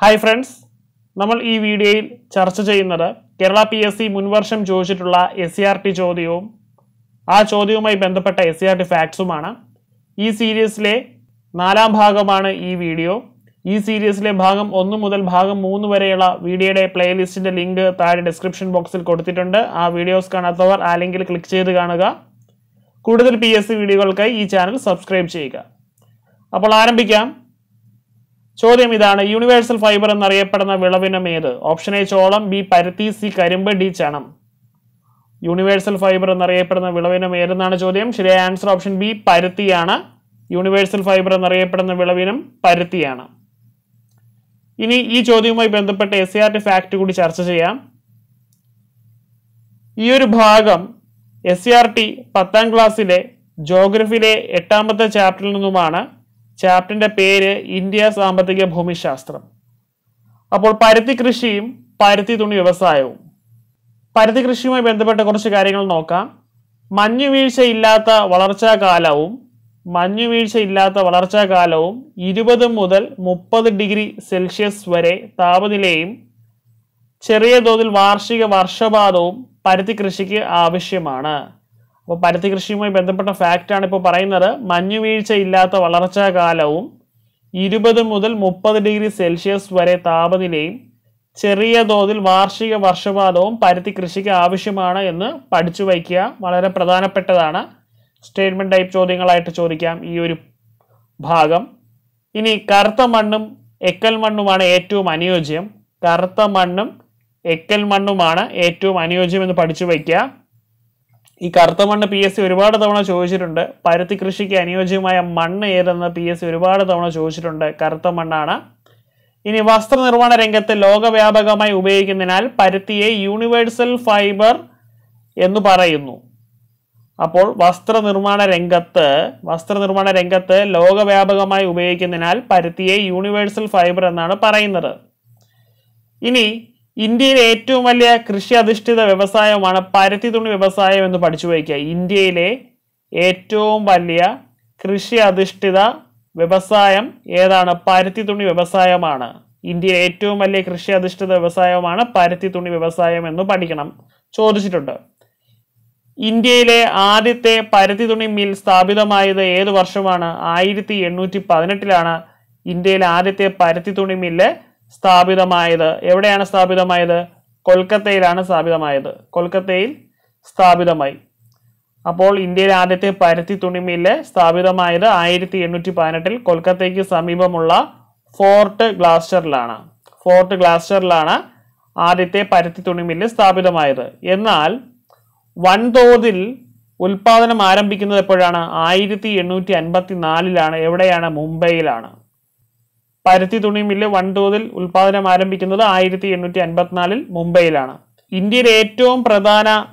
Hi friends നമ്മൾ ഈ വീഡിയോയിൽ ചർച്ച ചെയ്യുന്നത് കേരള പി എസ് സി മുൻവർഷം ചോദിച്ചിട്ടുള്ള എസ് സി ആർ ടി ചോദ്യവും ആ ചോദ്യവുമായി ബന്ധപ്പെട്ട എസ് സി ആർ ടി ഫാക്ട്സുമാണ് ഈ സീരീസിലെ നാലാം ഭാഗമാണ് ഈ വീഡിയോ. ഈ സീരീസിലെ ഭാഗം ഒന്ന് മുതൽ ഭാഗം മൂന്ന് വരെയുള്ള വീഡിയോയുടെ പ്ലേലിസ്റ്റിന്റെ ലിങ്ക് താഴെ ഡിസ്ക്രിപ്ഷൻ ബോക്സിൽ കൊടുത്തിട്ടുണ്ട്. ആ വീഡിയോസ് കാണാത്തവർ ആ ലിങ്കിൽ ക്ലിക്ക് ചെയ്ത് കാണുക. കൂടുതൽ പി എസ് സി വീഡിയോകൾക്കായി ഈ ചാനൽ സബ്സ്ക്രൈബ് ചെയ്യുക. അപ്പോൾ ആരംഭിക്കാം. ചോദ്യം ഇതാണ്. യൂണിവേഴ്സൽ ഫൈബർ എന്നറിയപ്പെടുന്ന വിളവിനം ഏത്? ഓപ്ഷൻ എ ചോളം ബി പരുത്തി സി കരിമ്പ് ഡി ചണം. യൂണിവേഴ്സൽ ഫൈബർ എന്നറിയപ്പെടുന്ന വിളവിനം ഏതെന്നാണ് ചോദ്യം? ശരിയായ ആൻസർ ഓപ്ഷൻ ബി പരുത്തിയാണ്. യൂണിവേഴ്സൽ ഫൈബർ എന്നറിയപ്പെടുന്ന വിളവിനം പരുത്തിയാണ്. ഇനി ഈ ചോദ്യവുമായി ബന്ധപ്പെട്ട എസ് ആർ ടി ഫാക്ട് കൂടി ചർച്ച ചെയ്യാം. ഈ ഒരു ഭാഗം എസ് സി ആർ ടി പത്താം ക്ലാസ്സിലെ ജോഗ്രഫിയിലെ എട്ടാമത്തെ ചാപ്റ്ററിൽ നിന്നുമാണ് ചാപ്റ്ററിന്റെ പേര് ഇന്ത്യ സാമ്പത്തിക ഭൂമിശാസ്ത്രം. അപ്പോൾ പരുത്തി കൃഷിയും പരുത്തി തുണി വ്യവസായവും. പരുത്തി കൃഷിയുമായി ബന്ധപ്പെട്ട കുറച്ച് കാര്യങ്ങൾ നോക്കാം. മഞ്ഞുവീഴ്ച ഇല്ലാത്ത വളർച്ചാ കാലവും മഞ്ഞുവീഴ്ച ഇല്ലാത്ത വളർച്ചാ കാലവും ഇരുപത് മുതൽ മുപ്പത് ഡിഗ്രി സെൽഷ്യസ് വരെ താപനിലയും ചെറിയ തോതിൽ വാർഷിക വർഷപാതവും പരുത്തി കൃഷിക്ക് ആവശ്യമാണ്. അപ്പോൾ പരുത്തി കൃഷിയുമായി ബന്ധപ്പെട്ട ഫാക്റ്റാണ് ഇപ്പോൾ പറയുന്നത്. മഞ്ഞുവീഴ്ച ഇല്ലാത്ത വളർച്ചാ കാലവും ഇരുപത് മുതൽ മുപ്പത് ഡിഗ്രി സെൽഷ്യസ് വരെ താപനിലയും ചെറിയ തോതിൽ വാർഷിക വർഷപാതവും പരുത്തി കൃഷിക്ക് ആവശ്യമാണ് എന്ന് പഠിച്ചു വയ്ക്കുക വളരെ പ്രധാനപ്പെട്ടതാണ്. സ്റ്റേറ്റ്മെന്റ് ടൈപ്പ് ചോദ്യങ്ങളായിട്ട് ചോദിക്കാം ഈ ഒരു ഭാഗം. ഇനി കറുത്ത മണ്ണും എക്കൽ മണ്ണുമാണ് ഏറ്റവും അനുയോജ്യം. കറുത്ത മണ്ണും എക്കൽ മണ്ണുമാണ് ഏറ്റവും അനുയോജ്യം എന്ന് പഠിച്ചു വയ്ക്കുക. ഈ കറുത്ത മണ്ണ് പി എസ് സി ഒരുപാട് തവണ ചോദിച്ചിട്ടുണ്ട്. പരുത്തി കൃഷിക്ക് അനുയോജ്യമായ മണ്ണ് ഏതെന്ന് പി എസ് സി ഒരുപാട് തവണ ചോദിച്ചിട്ടുണ്ട്. കറുത്ത മണ്ണാണ്. ഇനി വസ്ത്രനിർമ്മാണ രംഗത്ത് ലോകവ്യാപകമായി ഉപയോഗിക്കുന്നതിനാൽ പരുത്തിയെ യൂണിവേഴ്സൽ ഫൈബർ എന്ന് പറയുന്നു. അപ്പോൾ വസ്ത്രനിർമ്മാണ രംഗത്ത് വസ്ത്രനിർമ്മാണ രംഗത്ത് ലോകവ്യാപകമായി ഉപയോഗിക്കുന്നതിനാൽ പരുത്തിയെ യൂണിവേഴ്സൽ ഫൈബർ എന്നാണ് പറയുന്നത്. ഇനി ഇന്ത്യയിലെ ഏറ്റവും വലിയ കൃഷി അധിഷ്ഠിത വ്യവസായമാണ് പരുത്തി തുണി വ്യവസായം എന്ന് പഠിച്ചു വയ്ക്കുക. ഇന്ത്യയിലെ ഏറ്റവും വലിയ കൃഷി അധിഷ്ഠിത വ്യവസായം ഏതാണ്? പരുത്തി തുണി വ്യവസായമാണ്. ഇന്ത്യയിലെ ഏറ്റവും വലിയ കൃഷി അധിഷ്ഠിത വ്യവസായമാണ് പരുത്തി തുണി വ്യവസായം എന്ന് പഠിക്കണം. ചോദിച്ചിട്ടുണ്ട്. ഇന്ത്യയിലെ ആദ്യത്തെ പരുത്തി തുണി മിൽ സ്ഥാപിതമായത് ഏത് വർഷമാണ്? ആയിരത്തി എണ്ണൂറ്റി പതിനെട്ടിലാണ് ഇന്ത്യയിലെ ആദ്യത്തെ പരുത്തി തുണി മില്ല് സ്ഥാപിതമായത്. എവിടെയാണ് സ്ഥാപിതമായത്? കൊൽക്കത്തയിലാണ് സ്ഥാപിതമായത്. കൊൽക്കത്തയിൽ സ്ഥാപിതമായി. അപ്പോൾ ഇന്ത്യയിലെ ആദ്യത്തെ പരുത്തി തുണിമില്ല് സ്ഥാപിതമായത് ആയിരത്തി എണ്ണൂറ്റി പതിനെട്ടിൽ കൊൽക്കത്തയ്ക്ക് സമീപമുള്ള ഫോർട്ട് ഗ്ലാസ്റ്ററിലാണ്. ഫോർട്ട് ഗ്ലാസ്റ്ററിലാണ് ആദ്യത്തെ പരുത്തി തുണിമില്ല് സ്ഥാപിതമായത്. എന്നാൽ വൻതോതിൽ ഉൽപാദനം ആരംഭിക്കുന്നത് എപ്പോഴാണ്? ആയിരത്തി എണ്ണൂറ്റി അൻപത്തി നാലിലാണ് എവിടെയാണ്? മുംബൈയിലാണ്. പരുത്തി തുണി മില്ല് വൻതോതിൽ ഉൽപാദനം ആരംഭിക്കുന്നത് ആയിരത്തി എണ്ണൂറ്റി അൻപത്തിനാലിൽ മുംബൈയിലാണ്. ഇന്ത്യയിലെ ഏറ്റവും പ്രധാന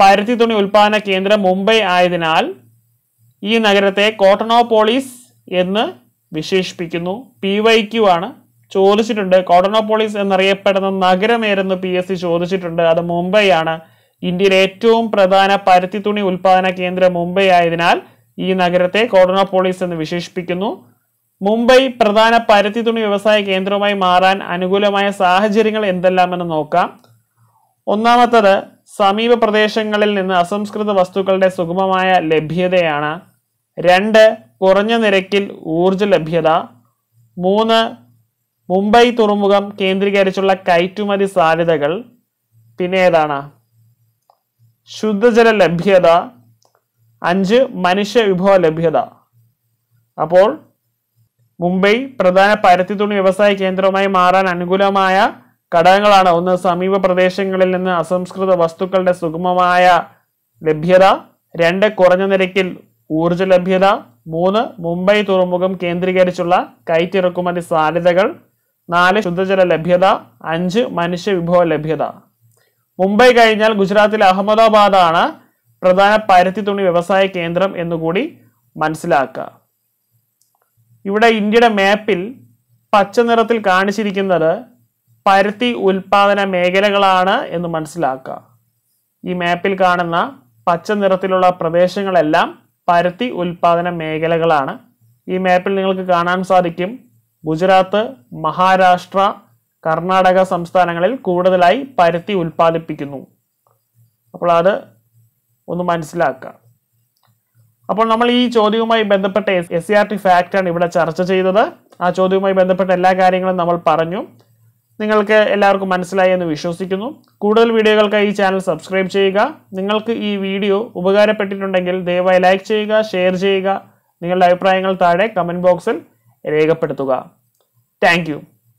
പരുത്തി തുണി ഉൽപാദന കേന്ദ്രം മുംബൈ ആയതിനാൽ ഈ നഗരത്തെ കോട്ടണോപോളിസ് എന്ന് വിശേഷിപ്പിക്കുന്നു. പി വൈ ക്യു ആണ് ചോദിച്ചിട്ടുണ്ട്. കോട്ടണോപോളിസ് എന്നറിയപ്പെടുന്ന നഗരമേരെന്ന് പി എസ് സി ചോദിച്ചിട്ടുണ്ട്. അത് മുംബൈ ആണ്. ഇന്ത്യയിലെ ഏറ്റവും പ്രധാന പരുത്തി തുണി ഉൽപാദന കേന്ദ്രം മുംബൈ ആയതിനാൽ ഈ നഗരത്തെ കോട്ടണോപോളിസ് എന്ന് വിശേഷിപ്പിക്കുന്നു. മുംബൈ പ്രധാന പരുത്തി തുണി വ്യവസായ കേന്ദ്രവുമായി മാറാൻ അനുകൂലമായ സാഹചര്യങ്ങൾ എന്തെല്ലാമെന്ന് നോക്കാം. ഒന്നാമത്തത് സമീപ പ്രദേശങ്ങളിൽ നിന്ന് അസംസ്കൃത വസ്തുക്കളുടെ സുഗമമായ ലഭ്യതയാണ്. രണ്ട് കുറഞ്ഞ നിരക്കിൽ ഊർജ ലഭ്യത. മൂന്ന് മുംബൈ തുറമുഖം കേന്ദ്രീകരിച്ചുള്ള കയറ്റുമതി സാധ്യതകൾ. പിന്നെ ഏതാണ്? ശുദ്ധജല ലഭ്യത. അഞ്ച് മനുഷ്യ വിഭവ ലഭ്യത. അപ്പോൾ മുംബൈ പ്രധാന പരുത്തി തുണി വ്യവസായ കേന്ദ്രമായി മാറാൻ അനുകൂലമായ ഘടകങ്ങളാണ്. ഒന്ന് സമീപ പ്രദേശങ്ങളിൽ നിന്ന് അസംസ്കൃത വസ്തുക്കളുടെ സുഗമമായ ലഭ്യത. രണ്ട് കുറഞ്ഞ നിരക്കിൽ ഊർജ ലഭ്യത. മൂന്ന് മുംബൈ തുറമുഖം കേന്ദ്രീകരിച്ചുള്ള കയറ്റിറക്കുമതി സാധ്യതകൾ. നാല് ശുദ്ധജല ലഭ്യത. അഞ്ച് മനുഷ്യ വിഭവ ലഭ്യത. മുംബൈ കഴിഞ്ഞാൽ ഗുജറാത്തിലെ അഹമ്മദാബാദാണ് പ്രധാന പരുത്തി തുണി വ്യവസായ കേന്ദ്രം എന്നുകൂടി മനസ്സിലാക്കുക. ഇവിടെ ഇന്ത്യയുടെ മാപ്പിൽ പച്ച നിറത്തിൽ കാണിച്ചിരിക്കുന്നത് പരുത്തി ഉൽപാദന മേഖലകളാണ് എന്ന് മനസ്സിലാക്കുക. ഈ മാപ്പിൽ കാണുന്ന പച്ച നിറത്തിലുള്ള പ്രദേശങ്ങളെല്ലാം പരുത്തി ഉൽപാദന മേഖലകളാണ്. ഈ മാപ്പിൽ നിങ്ങൾക്ക് കാണാൻ സാധിക്കും ഗുജറാത്ത് മഹാരാഷ്ട്ര കർണാടക സംസ്ഥാനങ്ങളിൽ കൂടുതലായി പരുത്തി ഉൽപ്പാദിപ്പിക്കുന്നു. അപ്പോൾ അത് ഒന്ന് മനസ്സിലാക്കുക. അപ്പോൾ നമ്മൾ ഈ ചോദ്യവുമായി ബന്ധപ്പെട്ട എസ് സി ആർ ടി ഫാക്റ്റാണ് ഇവിടെ ചർച്ച ചെയ്തത്. ആ ചോദ്യവുമായി ബന്ധപ്പെട്ട എല്ലാ കാര്യങ്ങളും നമ്മൾ പറഞ്ഞു. നിങ്ങൾക്ക് എല്ലാവർക്കും മനസ്സിലായി എന്ന് വിശ്വസിക്കുന്നു. കൂടുതൽ വീഡിയോകൾക്കായി ഈ ചാനൽ സബ്സ്ക്രൈബ് ചെയ്യുക. നിങ്ങൾക്ക് ഈ വീഡിയോ ഉപകാരപ്പെട്ടിട്ടുണ്ടെങ്കിൽ ദയവായി ലൈക്ക് ചെയ്യുക ഷെയർ ചെയ്യുക. നിങ്ങളുടെ അഭിപ്രായങ്ങൾ താഴെ കമന്റ് ബോക്സിൽ രേഖപ്പെടുത്തുക. താങ്ക്